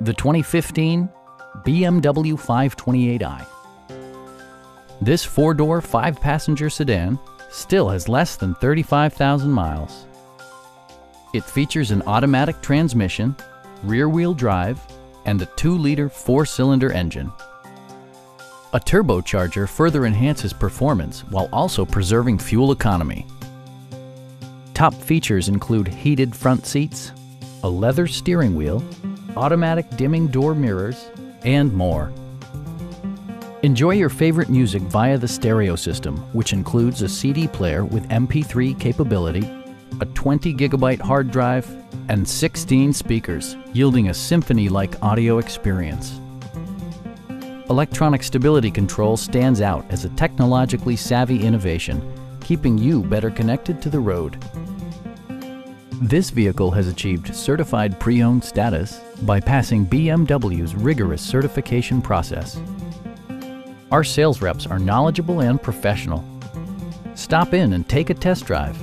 the 2015 BMW 528i. This four-door, five-passenger sedan still has less than 35,000 miles. It features an automatic transmission, rear-wheel drive, and a 2-liter four-cylinder engine. A turbocharger further enhances performance while also preserving fuel economy. Top features include heated front seats, a leather steering wheel, automatic dimming door mirrors, and more. Enjoy your favorite music via the stereo system, which includes a CD player with MP3 capability, a 20 gigabyte hard drive, and 16 speakers, yielding a symphony-like audio experience. Electronic stability control stands out as a technologically savvy innovation, keeping you better connected to the road. This vehicle has achieved certified pre-owned status by passing BMW's rigorous certification process. Our sales reps are knowledgeable and professional. Stop in and take a test drive.